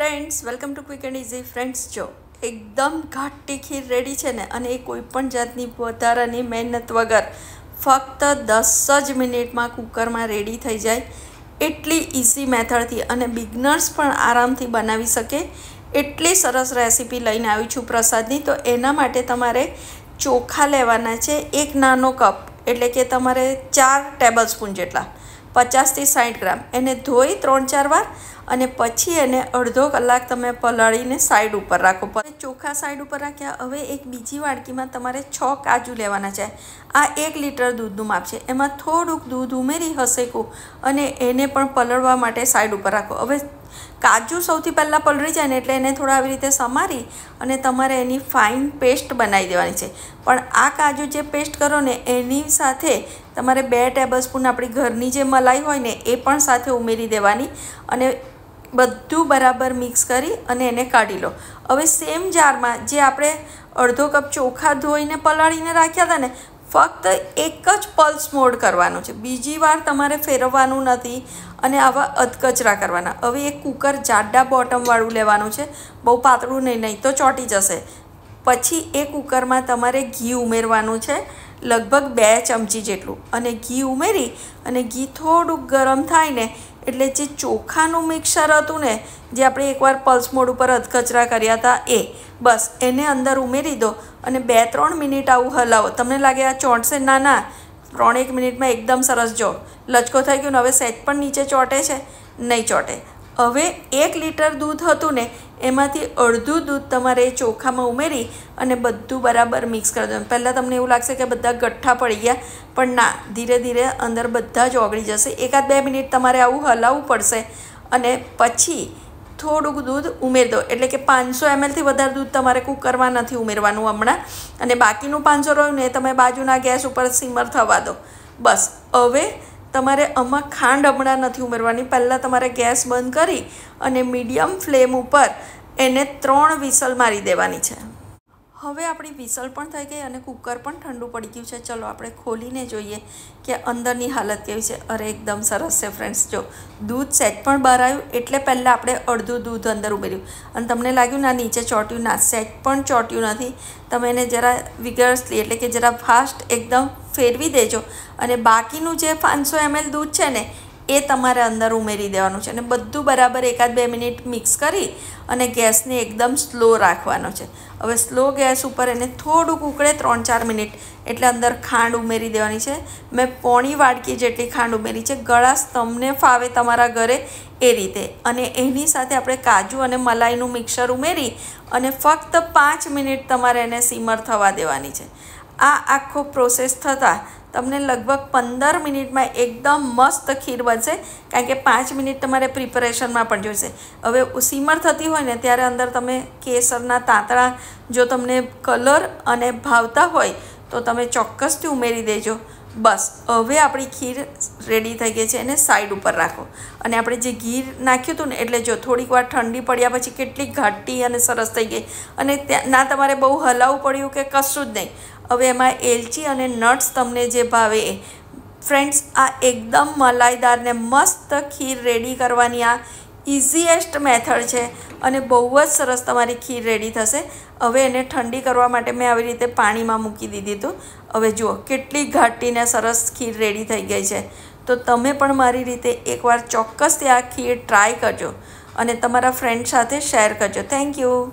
Friends welcome to quick and easy friends જો એકદમ ઘાટી ખીર ready છે ને, અને એ કોઈ પણ જાતની વધારાની મહેનત વગર. ફક્ત દસ જ મિનિટમાં કુકરમાં રેડી થઈ જાય. એટલી ઇઝી મેથડથી અને બિગનર્સ પણ આરામથી બનાવી શકે. એટલી સરસ રેસીપી લઈને આવી છું પ્રસાદની. તો એના માટે તમારે ચોખા લેવાના છે એક નાનો કપ એટલે કે તમારે ચાર ટેબલ સ્પૂન જેટલા. પચાસથી સાઠ ગ્રામ. એને ધોઈ ત્રણ ચાર વાર અને પછી એને અડધો કલાક તમે પલાળીને સાઈડ ઉપર રાખો. પછી ચોખા સાઈડ ઉપર રાખ્યા. હવે એક બીજી વાડકીમાં તમારે છ કાજુ લેવાના છે. આ એક લીટર દૂધનું માપ છે. એમાં થોડુંક દૂધ ઉમેરી હસેકું અને એને પણ પલળવા માટે સાઈડ ઉપર રાખો. હવે કાજુ સૌથી પહેલાં પલળી જાય ને એટલે એને થોડા આવી રીતે સમારી અને તમારે એની ફાઇન પેસ્ટ બનાવી દેવાની છે. પણ આ કાજુ જે પેસ્ટ કરો ને, એની સાથે તમારે બે ટેબલ સ્પૂન આપણી ઘરની જે મલાઈ હોય ને, એ પણ સાથે ઉમેરી દેવાની અને બધું બરાબર મિક્સ કરી અને એને કાઢી લો. હવે સેમ જારમાં જે આપણે અડધો કપ ચોખા ધોઈને પલાળીને રાખ્યા હતા ને ફક્ત એક જ પલ્સ મોડ કરવાનો છે. બીજી વાર તમારે ફેરવવાનું નથી અને આવા અધકચરા કરવાના. હવે એક કુકર જાડા બોટમવાળું લેવાનું છે. બહુ પાતળું નહીં નહીં તો ચોંટી જશે. પછી એ કુકરમાં તમારે ઘી ઉમેરવાનું છે, લગભગ બે ચમચી જેટલું. અને ઘી ઉમેરી અને ઘી થોડુંક ગરમ થાય ને એટલે જે ચોખાનું મિક્સર હતું ને, જે આપણે એકવાર પલ્સ મોડ ઉપર અધકચરા કર્યા હતા, એ. બસ, એને અંદર ઉમેરી દો અને બે ત્રણ મિનિટ આવું હલાવો. તમને લાગે આ ચોંટશે? ના ના. ત્રણેક મિનિટમાં એકદમ સરસ જો. લચકો થઈ ગયો ને, હવે સેજ પણ નીચે ચોંટે છે. નહીં ચોંટે. હવે એક લીટર દૂધ હતું ને, એમાંથી અડધું દૂધ તમારે ચોખામાં ઉમેરી અને બધું બરાબર મિક્સ કરી દેવાનું. પહેલાં તમને એવું લાગશે કે બધા ગઠ્ઠા પડી ગયા, પણ ના, ધીરે ધીરે અંદર બધા જ ઓગળી જશે. એકાદ બે મિનિટ તમારે આવું હલાવવું પડશે અને પછી થોડુંક દૂધ ઉમેરી દો. એટલે કે પાંચસો એમએલથી વધારે દૂધ તમારે કુકરમાં નથી ઉમેરવાનું હમણાં. અને બાકીનું પાંચસો રહ્યું ને, તમે બાજુના ગેસ ઉપર સીમર થવા દો. બસ. હવે તમારે આમાં ખાંડ હમણાં નથી ઉમેરવાની. પહેલાં તમારે ગેસ બંધ કરી અને મીડિયમ ફ્લેમ ઉપર એને ત્રણ વિસલ મારી દેવાની છે. હવે આપણી વિસલ પણ થઈ ગઈ અને કુકર પણ ઠંડુ પડી ગયું છે. ચલો આપણે ખોલીને જોઈએ કે અંદરની હાલત કેવી છે. અરે, એકદમ સરસ છે ફ્રેન્ડ્સ જો, દૂધ સેટ પણ બહાર આવ્યું એટલે પહેલાં આપણે અડધું દૂધ અંદર ઉમેર્યું. અને તમને લાગ્યું, ના, નીચે ચોટ્યું ના સેટ પણ ચોટ્યું નથી. તમે એને જરા વિગરસલી એટલે કે જરા ફાસ્ટ એકદમ ફેરવી દેજો. અને બાકીનું જે પાંચસો એમએલ દૂધ છે ને એ તમારે અંદર ઉમેરી દેવાનું છે અને બધું બરાબર એકાદ બે મિનિટ મિક્સ કરી અને ગેસને એકદમ સ્લો રાખવાનો છે. હવે સ્લો ગેસ ઉપર એને થોડુંક ઉકળે ત્રણ ચાર મિનિટ એટલે અંદર ખાંડ ઉમેરી દેવાની છે. મેં પોણી વાડકી જેટલી ખાંડ ઉમેરી છે. ગળાશ તમને ફાવે તમારા ઘરે એ રીતે. અને એની સાથે આપણે કાજુ અને મલાઈનું મિક્સર ઉમેરી અને ફક્ત પાંચ મિનિટ તમારે એને સીમર થવા દેવાની છે. આ આખો પ્રોસેસ થતાં તમને લગભગ પંદર મિનિટમાં એકદમ મસ્ત ખીર બનશે, કારણ કે પાંચ મિનિટ તમારે પ્રિપરેશનમાં પણ જોઈશે. હવે સીમર થતી હોય ને ત્યારે અંદર તમે કેસરના તાંતણા, જો તમને કલર અને ભાવતા હોય, તો તમે ચોક્કસથી ઉમેરી દેજો. બસ, હવે આપણી ખીર રેડી થઈ ગઈ છે એને સાઈડ ઉપર રાખો. અને આપણે જે ઘી નાખ્યું હતું ને, એટલે જો થોડીક વાર ઠંડી પડ્યા પછી કેટલી ઘાટી અને સરસ થઈ ગઈ. અને ના તમારે બહુ હલાવવું પડ્યું કે કશું જ નહીં. હવે એમાં એલચી અને નટ્સ તમને જે ભાવે એ. ફ્રેન્ડ્સ, આ એકદમ મલાઈદાર ને મસ્ત ખીર રેડી કરવાની આ ઇઝીએસ્ટ મેથડ છે અને બહુ જ સરસ તમારી ખીર રેડી થશે. હવે એને ઠંડી કરવા માટે મેં આવી રીતે પાણીમાં મૂકી દીધી હતું. હવે જુઓ, કેટલી ઘાટીને સરસ ખીર રેડી થઈ ગઈ છે. તો તમે પણ મારી રીતે એકવાર ચોક્કસથી આ ખીર ટ્રાય કરજો અને તમારા ફ્રેન્ડ સાથે શેર કરજો. Thank you